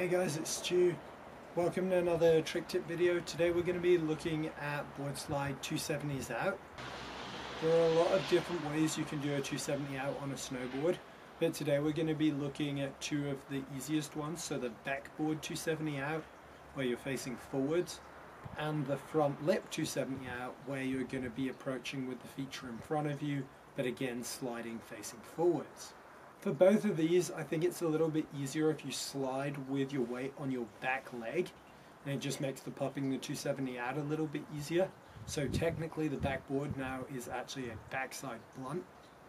Hey guys, it's Stu. Welcome to another trick tip video. Today we're going to be looking at board slide 270s out. There are a lot of different ways you can do a 270 out on a snowboard, but today we're going to be looking at two of the easiest ones. So the backboard 270 out, where you're facing forwards, and the front lip 270 out, where you're going to be approaching with the feature in front of you, but again sliding facing forwards. For both of these, I think it's a little bit easier if you slide with your weight on your back leg, and it just makes the popping the 270 out a little bit easier. So technically the backboard now is actually a backside blunt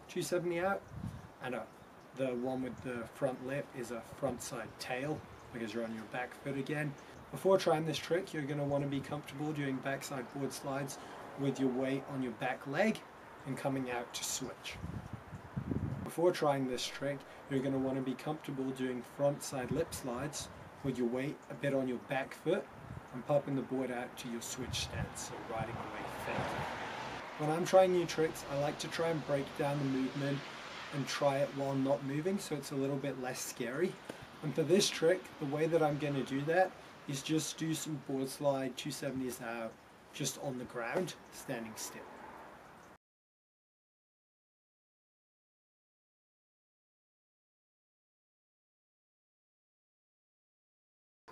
270 out, and a, the one with the front lip is a front side tail, because you're on your back foot again. Before trying this trick, you're going to want to be comfortable doing backside board slides with your weight on your back leg and coming out to switch. Before trying this trick, you're going to want to be comfortable doing front side lip slides with your weight a bit on your back foot and popping the board out to your switch stance, so riding away fake. When I'm trying new tricks, I like to try and break down the movement and try it while not moving so it's a little bit less scary. And for this trick, the way that I'm going to do that is just do some board slide 270s out just on the ground, standing still.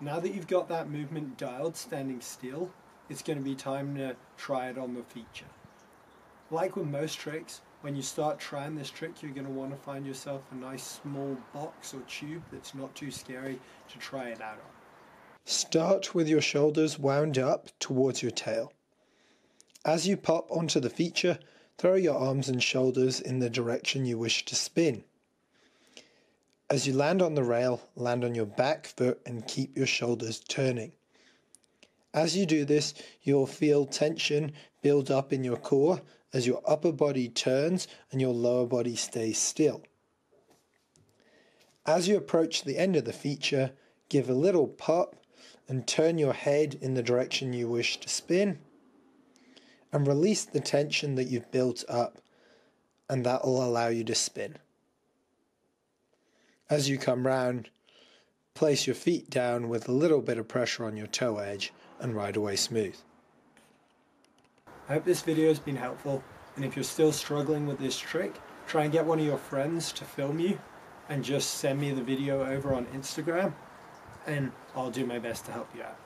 Now that you've got that movement dialed standing still, it's going to be time to try it on the feature. Like with most tricks, when you start trying this trick, you're going to want to find yourself a nice small box or tube that's not too scary to try it out on. Start with your shoulders wound up towards your tail. As you pop onto the feature, throw your arms and shoulders in the direction you wish to spin. As you land on the rail, land on your back foot and keep your shoulders turning. As you do this, you'll feel tension build up in your core as your upper body turns and your lower body stays still. As you approach the end of the feature, give a little pop and turn your head in the direction you wish to spin and release the tension that you've built up and that will allow you to spin. As you come round, place your feet down with a little bit of pressure on your toe edge and ride away smooth. I hope this video has been helpful and if you're still struggling with this trick, try and get one of your friends to film you and just send me the video over on Instagram and I'll do my best to help you out.